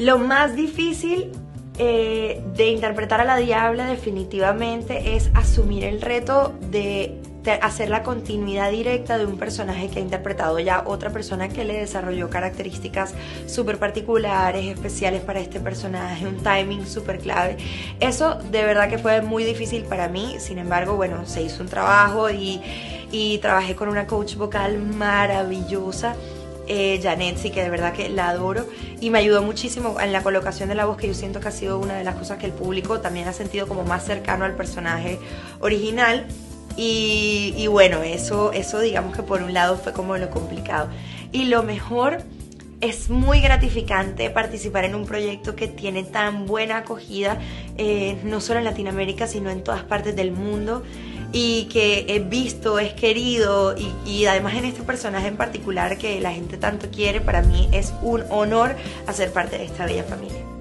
Lo más difícil eh, de interpretar a la diabla definitivamente es asumir el reto de hacer la continuidad directa de un personaje que ha interpretado ya otra persona que le desarrolló características súper particulares, especiales para este personaje, un timing súper clave. Eso de verdad que fue muy difícil para mí, sin embargo, bueno, se hizo un trabajo y, y trabajé con una coach vocal maravillosa eh, Janet, sí que de verdad que la adoro. Y me ayudó muchísimo en la colocación de la voz que yo siento que ha sido una de las cosas que el público también ha sentido como más cercano al personaje original. Y, bueno, eso, eso digamos que por un lado fue como lo complicado. Y lo mejor es muy gratificante participar en un proyecto que tiene tan buena acogida, eh, no solo en Latinoamérica, sino en todas partes del mundo y que he visto, es querido y, y, además en este personaje en particular que la gente tanto quiere, para mí es un honor hacer parte de esta bella familia.